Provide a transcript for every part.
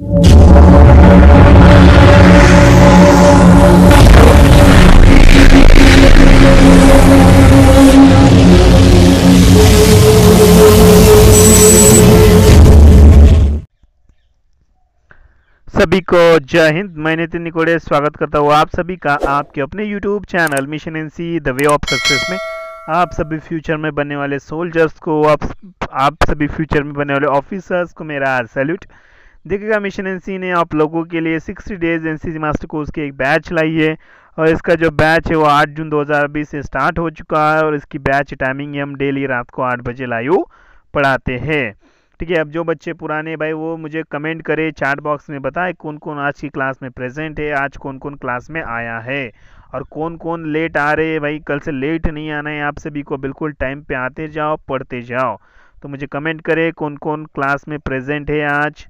सभी को जय हिंद, मैं नितिन निकोड़े स्वागत करता हूँ आप सभी का आपके अपने YouTube channel mission N C the way of success में। आप सभी फ्यूचर में बनने वाले सोल्जर्स को, आप आप सभी फ्यूचर में बनने वाले ऑफिसर्स को मेरा सैल्यूट देखिएगा मिशन एन सी ने आप लोगों के लिए 60 days N C master course की एक बैच लाई है। और इसका जो बैच है वो 8 जून 2020 से स्टार्ट हो चुका है और इसकी बैच टाइमिंग हम डेली रात को आठ बजे लाइव पढ़ाते हैं। ठीक है, अब जो बच्चे पुराने भाई, वो मुझे कमेंट करे चैट बॉक्स में, बताए कौन कौन आज की क्लास में प्रेजेंट है, आज कौन कौन क्लास में आया है। और कौन कौन लेट आ रहे हैं भाई, कल से लेट नहीं आना है, आप सभी को बिल्कुल टाइम पे आते जाओ, पढ़ते जाओ। तो मुझे कमेंट करे कौन कौन क्लास में प्रेजेंट है आज।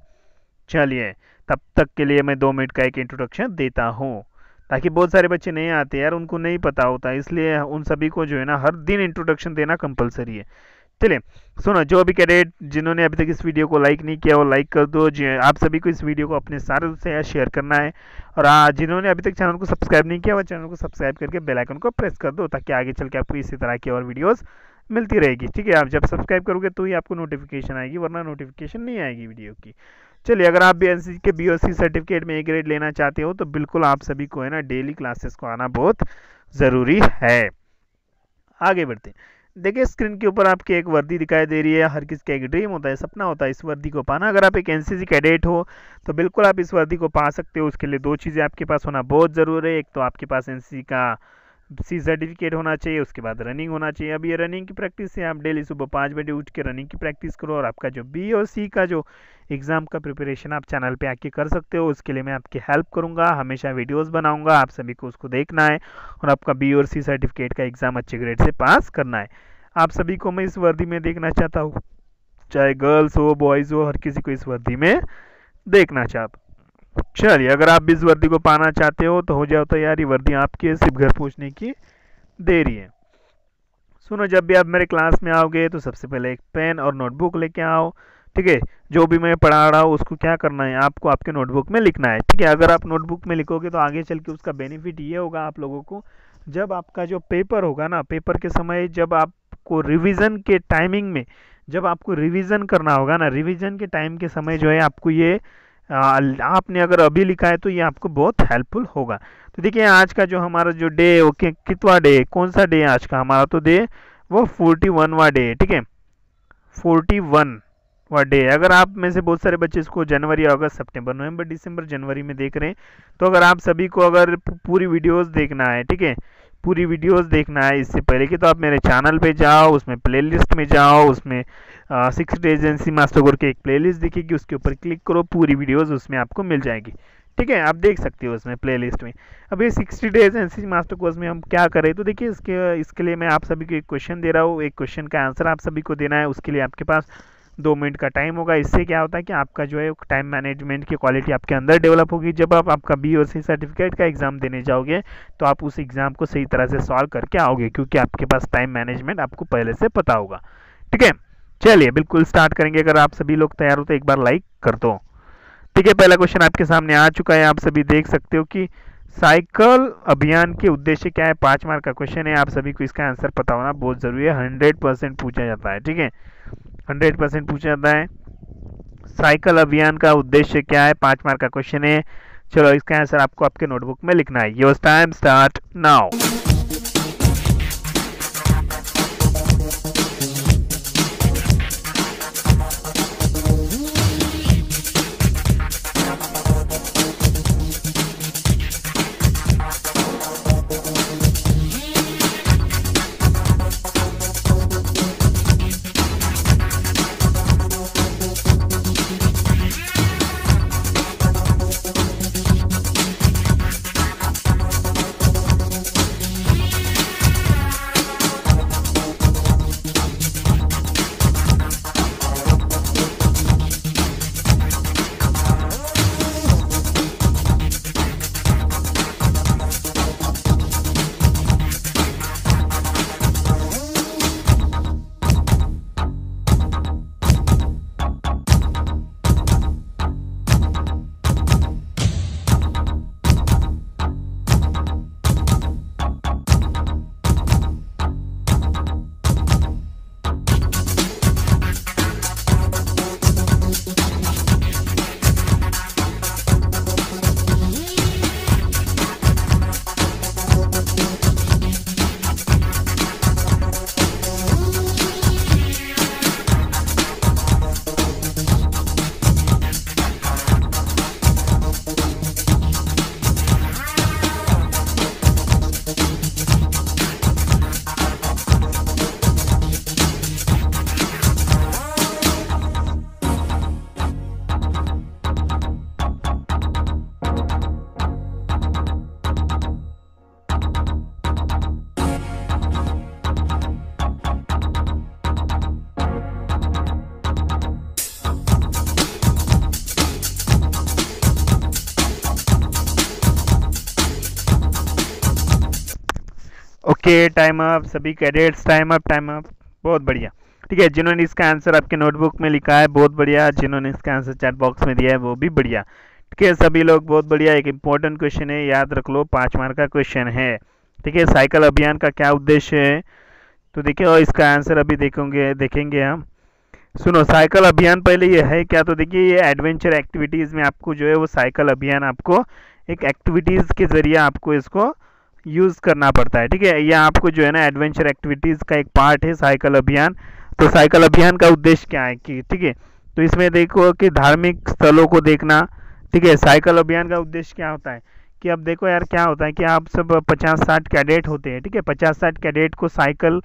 चलिए, तब तक के लिए मैं दो मिनट का एक इंट्रोडक्शन देता हूँ। ताकि बहुत सारे बच्चे नहीं आते यार, उनको नहीं पता होता, इसलिए उन सभी को जो है ना, हर दिन इंट्रोडक्शन देना कंपलसरी है। चलिए, सुनो, जो भी कैडेट जिन्होंने अभी तक इस वीडियो को लाइक नहीं किया, वो लाइक कर दो। आप सभी को इस वीडियो को अपने सारे से शेयर करना है। और जिन्होंने अभी तक चैनल को सब्सक्राइब नहीं किया, वो चैनल को सब्सक्राइब करके बेल आइकन को प्रेस कर दो, ताकि आगे चल के आपको इसी तरह की और वीडियोस मिलती रहेगी। ठीक है, आप जब सब्सक्राइब करोगे तो ही आपको नोटिफिकेशन आएगी, वरना नोटिफिकेशन नहीं आएगी वीडियो की। चलिए, अगर आप भी एन के बीओसी सर्टिफिकेट में ए ग्रेड लेना चाहते हो तो बिल्कुल आप सभी को है ना डेली क्लासेस को आना बहुत ज़रूरी है। आगे बढ़ते हैं। देखिए स्क्रीन के ऊपर आपकी एक वर्दी दिखाई दे रही है, हर किसी का एक ड्रीम होता है, सपना होता है, इस वर्दी को पाना। अगर आप एक एनसीसी कैडेट हो तो बिल्कुल आप इस वर्दी को पा सकते हो, उसके लिए दो चीज़ें आपके पास होना बहुत ज़रूरी है। एक तो आपके पास एनसीसी का सी सर्टिफिकेट होना चाहिए, उसके बाद रनिंग होना चाहिए। अब ये रनिंग की प्रैक्टिस है, आप डेली सुबह पाँच बजे उठ के रनिंग की प्रैक्टिस करो और आपका जो बी और सी का जो एग्ज़ाम का प्रिपरेशन आप चैनल पे आके कर सकते हो, उसके लिए मैं आपकी हेल्प करूँगा, हमेशा वीडियोस बनाऊँगा, आप सभी को उसको देखना है और आपका बी और सी सर्टिफिकेट का एग्ज़ाम अच्छे ग्रेड से पास करना है। आप सभी को मैं इस वर्दी में देखना चाहता हूँ, चाहे गर्ल्स हो, बॉयज़ हो, हर किसी को इस वर्दी में देखना चाहता चलिए, अगर आप भी इस वर्दी को पाना चाहते हो तो हो जाओ तैयारी। वर्दी आपकी है सिर्फ़ घर पहुँचने की देरी है। सुनो, जब भी आप मेरे क्लास में आओगे तो सबसे पहले एक पेन और नोटबुक लेके आओ, ठीक है? जो भी मैं पढ़ा रहा हूँ, उसको क्या करना है? आपको आपके नोटबुक में लिखना है, ठीक है? अगर आप नोटबुक में लिखोगे तो आगे चल के उसका बेनिफिट ये होगा आप लोगों को, जब आपका जो पेपर होगा ना, पेपर के समय जब आपको रिविज़न के टाइमिंग में, जब आपको रिविज़न करना होगा ना, रिविज़न के टाइम के समय जो है, आपको ये आपने अगर अभी लिखा है तो ये आपको बहुत हेल्पफुल होगा। तो देखिए, आज का जो हमारा जो डे ओके कितवा डे कौन सा डे आज का? हमारा तो डे वो फोर्टी वा डे ठीक है? फोर्टी वन वा डे अगर आप में से बहुत सारे बच्चे इसको जनवरी, अगस्त, सितंबर, नवंबर, दिसंबर, जनवरी में देख रहे हैं तो अगर आप सभी को अगर पूरी वीडियोस देखना है, ठीक है? पूरी वीडियोस देखना है। इससे पहले कि तो आप मेरे चैनल पे जाओ, उसमें प्लेलिस्ट में जाओ, उसमें सिक्स एजेंसी मास्टर कोर के एक प्लेलिस्ट दिखेगी, उसके ऊपर क्लिक करो, पूरी वीडियोस उसमें आपको मिल जाएगी। ठीक है, आप देख सकते हो उसमें प्लेलिस्ट में। अब ये sixty days N master course में हम क्या करें तो देखिए इसके इसके लिए मैं आप सभी को एक क्वेश्चन दे रहा हूँ। एक क्वेश्चन का आंसर आप सभी को देना है, उसके लिए आपके पास दो मिनट का टाइम होगा। इससे क्या होता है कि आपका जो है टाइम मैनेजमेंट की क्वालिटी आपके अंदर डेवलप होगी। जब आप आपका बी और सी सर्टिफिकेट का एग्ज़ाम देने जाओगे तो आप उस एग्ज़ाम को सही तरह से सॉल्व करके आओगे, क्योंकि आपके पास टाइम मैनेजमेंट आपको पहले से पता होगा। ठीक है? चलिए, बिल्कुल स्टार्ट करेंगे। अगर आप सभी लोग तैयार हो तो एक बार लाइक कर दो। ठीक है, पहला क्वेश्चन आपके सामने आ चुका है। आप सभी देख सकते हो कि साइकिल अभियान के उद्देश्य क्या है? पाँच मार्क का क्वेश्चन है। आप सभी को इसका आंसर पता होना बहुत ज़रूरी है। हंड्रेड परसेंट पूछा जाता है। ठीक है? हंड्रेड परसेंट पूछा जाता है। साइकिल अभियान का उद्देश्य क्या है? पाँच मार्क का क्वेश्चन है। चलो, इसका आंसर आपको आपके नोटबुक में लिखना है। Your time start now okay time up सभी cadets time up time up बहुत बढ़िया। ठीक है, जिन्होंने इसका आंसर आपके नोटबुक में लिखा है, बहुत बढ़िया। जिन्होंने इसका आंसर चैट बॉक्स में दिया है, वो भी बढ़िया। ठीक है, सभी लोग बहुत बढ़िया। एक इंपॉर्टेंट क्वेश्चन है, याद रख लो, पाँच मार्क का क्वेश्चन है। ठीक है साइकिल अभियान का क्या उद्देश्य है? तो देखिए, और इसका आंसर अभी देखेंगे देखेंगे हम। सुनो साइकिल अभियान पहले ये है, क्या तो देखिए, ये एडवेंचर एक्टिविटीज़ में आपको जो है, वो साइकिल अभियान आपको, एक एक्टिविटीज़ के ज़रिए आपको इसको यूज़ करना पड़ता है, ठीक है? ये आपको जो है ना एडवेंचर एक्टिविटीज़ का एक पार्ट है साइकिल अभियान। तो साइकिल अभियान का उद्देश्य क्या है कि, ठीक है? तो इसमें देखो कि धार्मिक स्थलों को देखना, ठीक है? साइकिल अभियान का उद्देश्य क्या होता है? कि अब देखो यार क्या होता है कि आप सब पचास साठ कैडेट होते हैं, ठीक है? पचास साठ कैडेट को साइकिल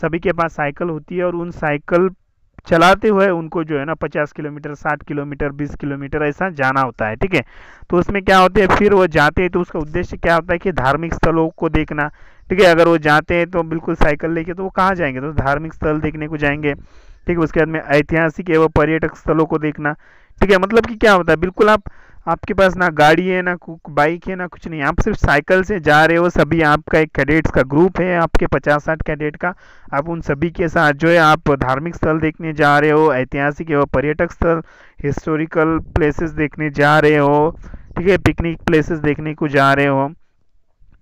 सभी के पास साइकिल होती है और उन साइकिल चलाते हुए उनको जो है ना पचास किलोमीटर, साठ किलोमीटर, बीस किलोमीटर ऐसा जाना होता है, ठीक है? तो उसमें क्या होते हैं, फिर वो जाते हैं तो उसका उद्देश्य क्या होता है कि धार्मिक स्थलों को देखना, ठीक है? अगर वो जाते हैं तो बिल्कुल साइकिल लेके तो वो कहाँ जाएँगे? तो धार्मिक स्थल देखने को जाएँगे, ठीक है? उसके बाद में ऐतिहासिक एवं पर्यटक स्थलों को देखना, ठीक है? मतलब कि क्या होता है, बिल्कुल आप आपके पास ना गाड़ी है, ना बाइक है, ना कुछ नहीं। आप सिर्फ़ साइकिल से जा रहे हो, सभी आपका एक कैडेट्स का ग्रुप है, आपके पचास साठ कैडेट का। आप उन सभी के साथ जो है, आप धार्मिक स्थल देखने जा रहे हो, ऐतिहासिक एवं पर्यटक स्थल हिस्टोरिकल प्लेसेस देखने जा रहे हो, ठीक है पिकनिक प्लेसेस देखने को जा रहे हो।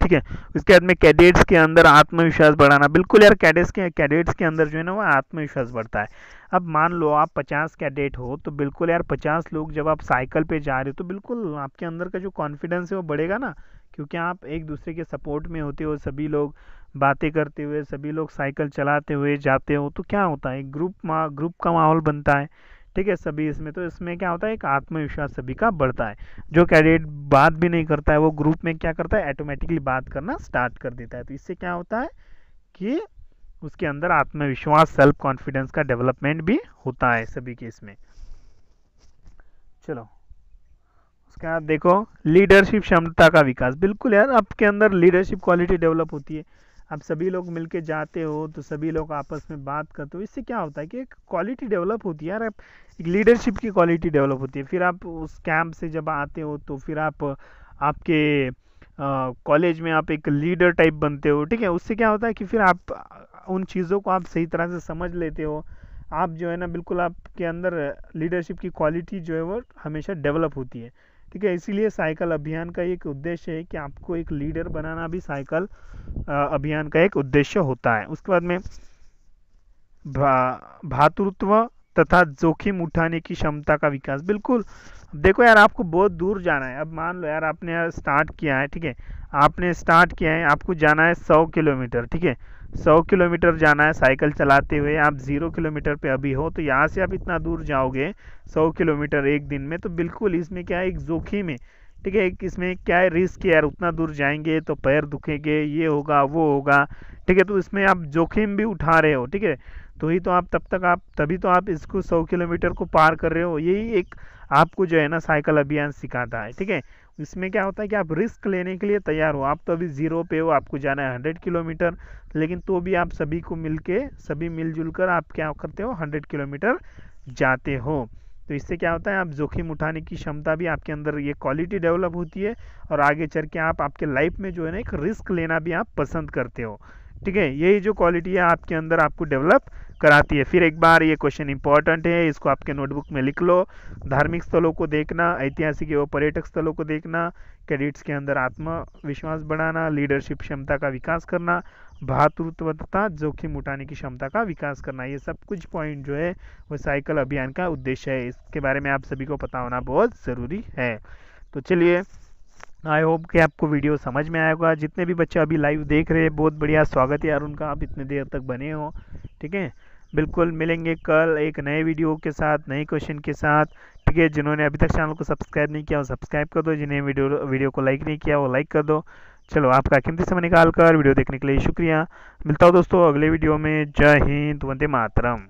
ठीक है? उसके बाद में कैडेट्स के अंदर आत्मविश्वास बढ़ाना। बिल्कुल यार, कैडेट्स के कैडेट्स के अंदर जो है ना वो आत्मविश्वास बढ़ता है। अब मान लो आप पचास कैडेट हो तो बिल्कुल यार पचास लोग जब आप साइकिल पे जा रहे हो तो बिल्कुल आपके अंदर का जो कॉन्फिडेंस है वो बढ़ेगा ना। क्योंकि आप एक दूसरे के सपोर्ट में होते हो, सभी लोग बातें करते हुए, सभी लोग साइकिल चलाते हुए जाते हो तो क्या होता है? ग्रुप ग्रुप का माहौल बनता है। ठीक है, सभी इसमें तो इसमें क्या होता है, एक आत्मविश्वास सभी का बढ़ता है। जो कैडेट बात भी नहीं करता है, वो ग्रुप में क्या करता है ऑटोमेटिकली बात करना स्टार्ट कर देता है। तो इससे क्या होता है कि उसके अंदर आत्मविश्वास सेल्फ कॉन्फिडेंस का डेवलपमेंट भी होता है सभी के इसमें। चलो, उसके बाद देखो लीडरशिप क्षमता का विकास। बिल्कुल यार, आपके अंदर लीडरशिप क्वालिटी डेवलप होती है। आप सभी लोग मिलके जाते हो तो सभी लोग आपस में बात करते हो, इससे क्या होता है कि एक क्वालिटी डेवलप होती है, यार, एक लीडरशिप की क्वालिटी डेवलप होती है। फिर आप उस कैंप से जब आते हो तो फिर आप, आपके कॉलेज में आप एक लीडर टाइप बनते हो, ठीक है? उससे क्या होता है कि फिर आप, उन चीज़ों को आप सही तरह से समझ लेते हो। आप जो है ना, बिल्कुल आपके अंदर लीडरशिप की क्वालिटी जो है, वो हमेशा डेवलप होती है। ठीक है इसीलिए साइकिल अभियान का एक उद्देश्य है कि आपको एक लीडर बनाना भी साइकिल अभियान का एक उद्देश्य होता है। उसके बाद में भा, भातृत्व तथा जोखिम उठाने की क्षमता का विकास। बिल्कुल देखो यार आपको बहुत दूर जाना है। अब मान लो यार आपने यार स्टार्ट किया है ठीक है? आपने स्टार्ट किया है आपको जाना है सौ किलोमीटर ठीक है? सौ किलोमीटर जाना है साइकिल चलाते हुए, आप ज़ीरो किलोमीटर पे अभी हो तो यहाँ से आप इतना दूर जाओगे सौ किलोमीटर एक दिन में तो बिल्कुल इसमें क्या है, एक जोखिम है। ठीक है इसमें क्या है, रिस्क यार, उतना दूर जाएँगे तो पैर दुखेंगे, ये होगा, वो होगा। ठीक है तो इसमें आप जोखिम भी उठा रहे हो, ठीक है। तो ही तो आप, तब तक आप, तभी तो आप इसको सौ किलोमीटर को पार कर रहे हो, यही एक आपको जो है ना साइकिल अभियान सिखाता है, ठीक है। इसमें क्या होता है कि आप रिस्क लेने के लिए तैयार हो। आप तो अभी ज़ीरो पे हो, आपको जाना है हंड्रेड किलोमीटर, लेकिन तो भी आप सभी को मिल के सभी मिलजुल कर आप क्या करते हो, हंड्रेड किलोमीटर जाते हो। तो इससे क्या होता है, आप जोखिम उठाने की क्षमता भी आपके अंदर, ये क्वालिटी डेवलप होती है और आगे चल के आप, आपके लाइफ में जो है ना, एक रिस्क लेना भी आप पसंद करते हो। ठीक है, यही जो क्वालिटी है आपके अंदर आपको डेवलप कराती है। फिर एक बार ये क्वेश्चन इंपॉर्टेंट है, इसको आपके नोटबुक में लिख लो। धार्मिक स्थलों को देखना, ऐतिहासिक एवं पर्यटक स्थलों को देखना कैडेट्स के अंदर आत्मविश्वास बढ़ाना लीडरशिप क्षमता का विकास करना भातृत्व तथा जोखिम उठाने की क्षमता का विकास करना, ये सब कुछ पॉइंट जो है, वो साइकिल अभियान का उद्देश्य है। इसके बारे में आप सभी को पता होना बहुत ज़रूरी है। तो चलिए आई होप कि आपको वीडियो समझ में आएगा जितने भी बच्चे अभी लाइव देख रहे हैं, बहुत बढ़िया स्वागत है यार उनका। आप इतने देर तक बने हो, ठीक है? बिल्कुल मिलेंगे कल एक नए वीडियो के साथ, नए क्वेश्चन के साथ। ठीक है, जिन्होंने अभी तक चैनल को सब्सक्राइब नहीं किया, वो सब्सक्राइब कर दो। जिन्हें वीडियो वीडियो को लाइक नहीं किया, वो लाइक कर दो। चलो, आपका कीमती समय निकाल कर वीडियो देखने के लिए शुक्रिया। मिलता हूँ दोस्तों अगले वीडियो में। जय हिंद, वंदे मातरम।